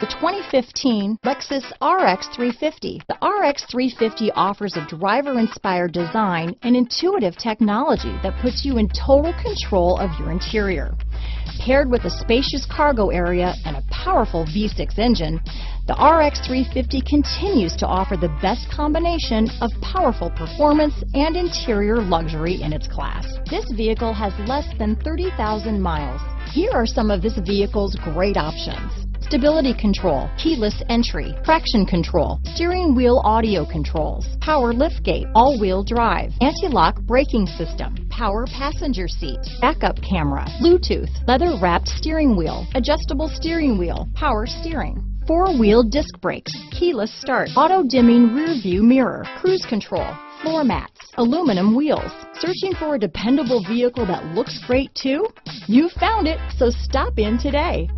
The 2015 Lexus RX 350. The RX 350 offers a driver-inspired design and intuitive technology that puts you in total control of your interior. Paired with a spacious cargo area and a powerful V6 engine, the RX 350 continues to offer the best combination of powerful performance and interior luxury in its class. This vehicle has less than 30,000 miles. Here are some of this vehicle's great options stability control, keyless entry, traction control, steering wheel audio controls, power liftgate, all-wheel drive, anti-lock braking system, power passenger seat, backup camera, Bluetooth, leather-wrapped steering wheel, adjustable steering wheel, power steering, four-wheel disc brakes, keyless start, auto-dimming rear view mirror, cruise control, floor mats, aluminum wheels. Searching for a dependable vehicle that looks great too? You found it, so stop in today.